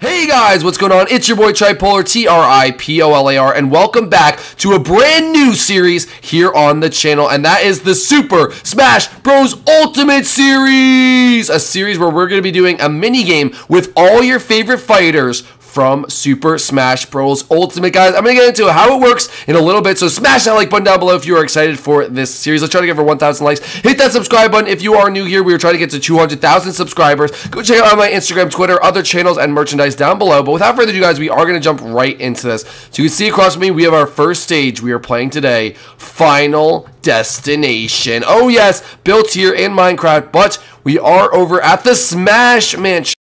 Hey guys, what's going on? It's your boy Tripolar, T R I P O L A R, and welcome back to a brand new series here on the channel, and that is the Super Smash Bros. Ultimate Series! A series where we're going to be doing a mini game with all your favorite fighters from Super Smash Bros. Ultimate, guys. I'm going to get into how it works in a little bit, so smash that like button down below if you are excited for this series. Let's try to get over 1,000 likes. Hit that subscribe button if you are new here. We are trying to get to 200,000 subscribers. Go check out my Instagram, Twitter, other channels, and merchandise down below. But without further ado, guys, we are going to jump right into this. So you can see across me, we have our first stage we are playing today, Final Destination. Oh yes, built here in Minecraft, but we are over at the Smash Mansion.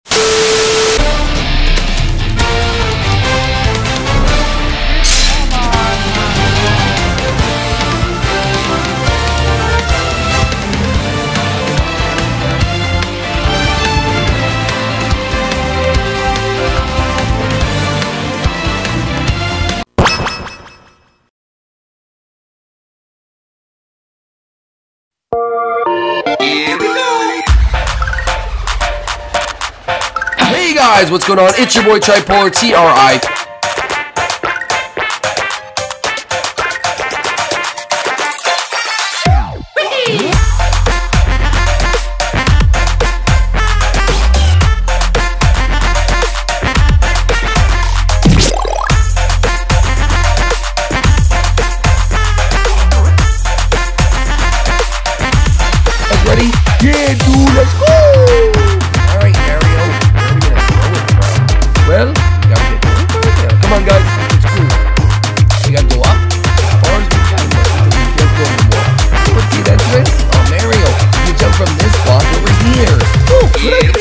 Guys, what's going on? It's your boy Tripolar, T R I. Ready? Yeah, dude, let's go! Well, we gotta get Come on, guys, it's cool. We gotta go up we can't go anymore. Let's see that entrance. Oh, Mario, you jump from this spot over here. Oh,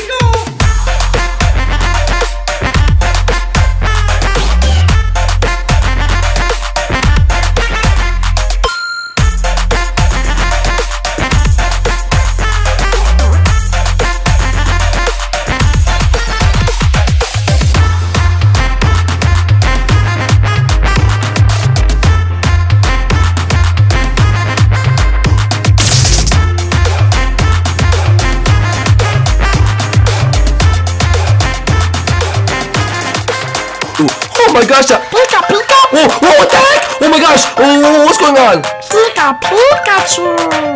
Ooh, Oh my gosh! that- Pika Pika Whoa, whoa, what the heck? Oh my gosh! Oh, what's going on? Pika Pikachu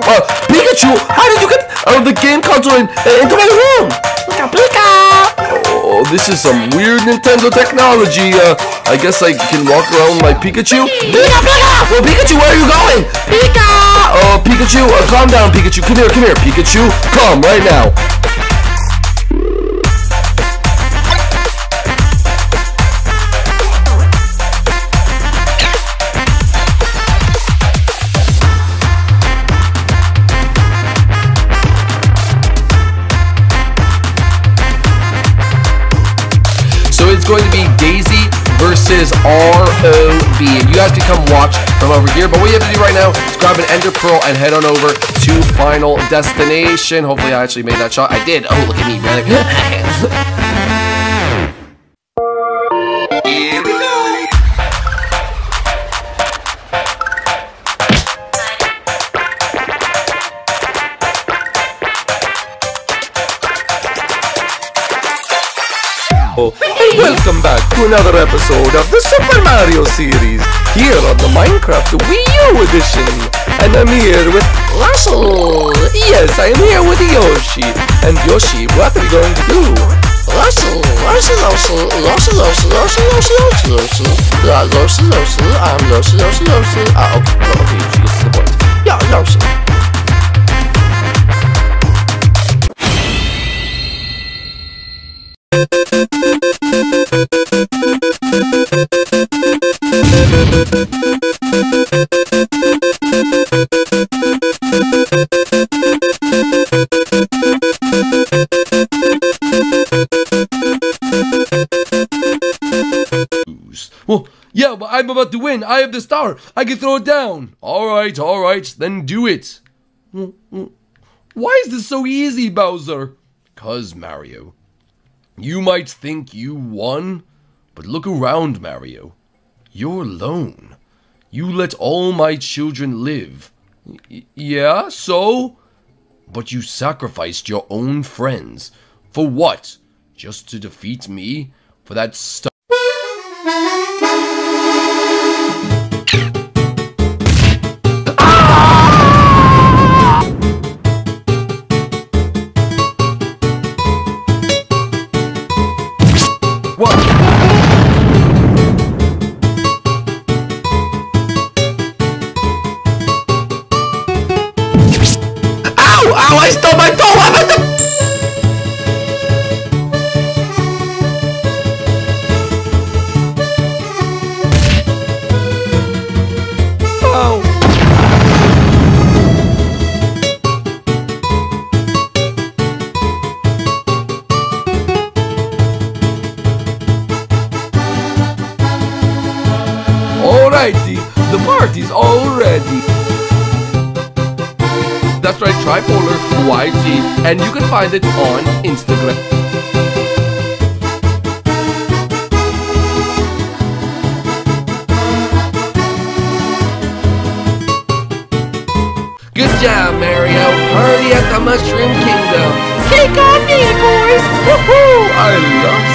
Uh, Pikachu, how did you get out of the game console and uh, into my room? Pika Pika Oh, this is some weird Nintendo technology. Uh, I guess I can walk around with my Pikachu. Pika Pika Well, Pikachu, where are you going? Pika Oh, Pikachu, uh, calm down, Pikachu. Come here, come here, Pikachu. Come right now. Versus ROB. And you guys can come watch from over here. But what you have to do right now is grab an Ender Pearl and head on over to Final Destination. Hopefully I actually made that shot. I did. Oh, look at me. Oh, welcome back to another episode of the Super Mario series here on the Minecraft Wii U edition. And I'm here with Russell. Yes, I'm here with Yoshi. And Yoshi, what are we going to do? Russell Russell Russell Russell Russell Russell Russell Russell Russell Russell Russell I'm Russell Russell Russell Ah, okay, well, okay, Yoshi gets to the Yeah, Russell Well, yeah, but I'm about to win. I have the star. I can throw it down. All right, all right, then do it. Why is this so easy, Bowser? Cause, Mario, you might think you won, but look around, Mario. You're alone. You let all my children live. Y- yeah, so? But you sacrificed your own friends. For what? Just to defeat me? for that stuff. Ow! I stubbed my! I'm at the... Ow! Alrighty, the party's all ready. That's right, Tripolar YG, and you can find it on Instagram. Good job, Mario. Party at the Mushroom Kingdom. Cake on me, boys! Woohoo! I love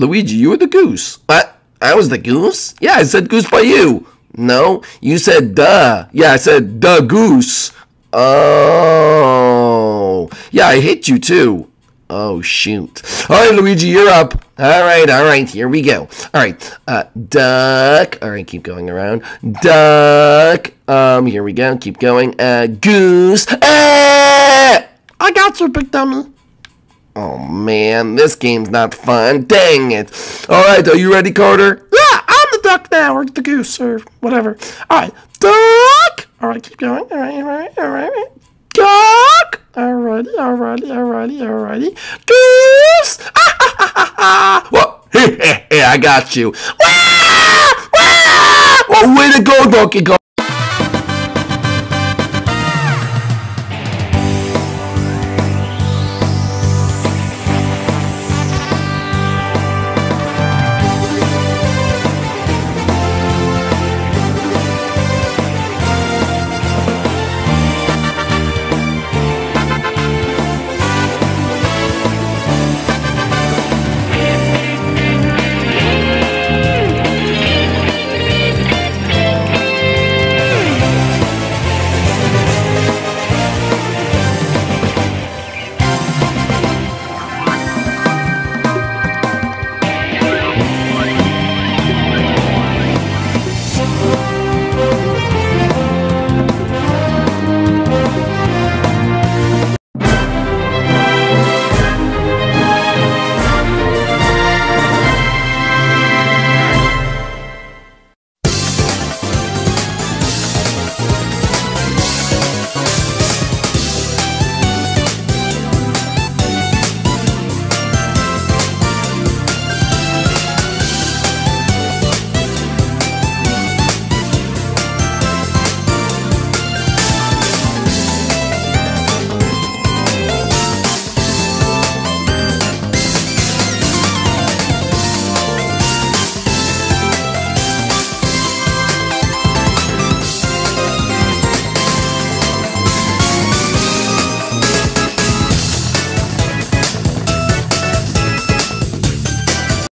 Luigi, you were the goose. What? I was the goose? Yeah, I said goose by you. No, you said duh. Yeah, I said the goose. Oh. Yeah, I hit you too. Oh, shoot. All right, Luigi, you're up. All right, all right, here we go. All right, uh, duck. All right, keep going around. Duck. Um, here we go. Keep going. Uh, goose. Ah! I got you, big dummy. Oh man, this game's not fun. Dang it. All right, are you ready, Carter? Yeah, I'm the duck now, or the goose, or whatever. All right, duck. All right, keep going. All right, all right, all right. Duck. Alrighty, alrighty, alrighty, alrighty. Goose. Ah, ah, ah, ah, ah. Well, hey, hey, hey, I got you. Wah! Wah! Well, way to go, Donkey Kong.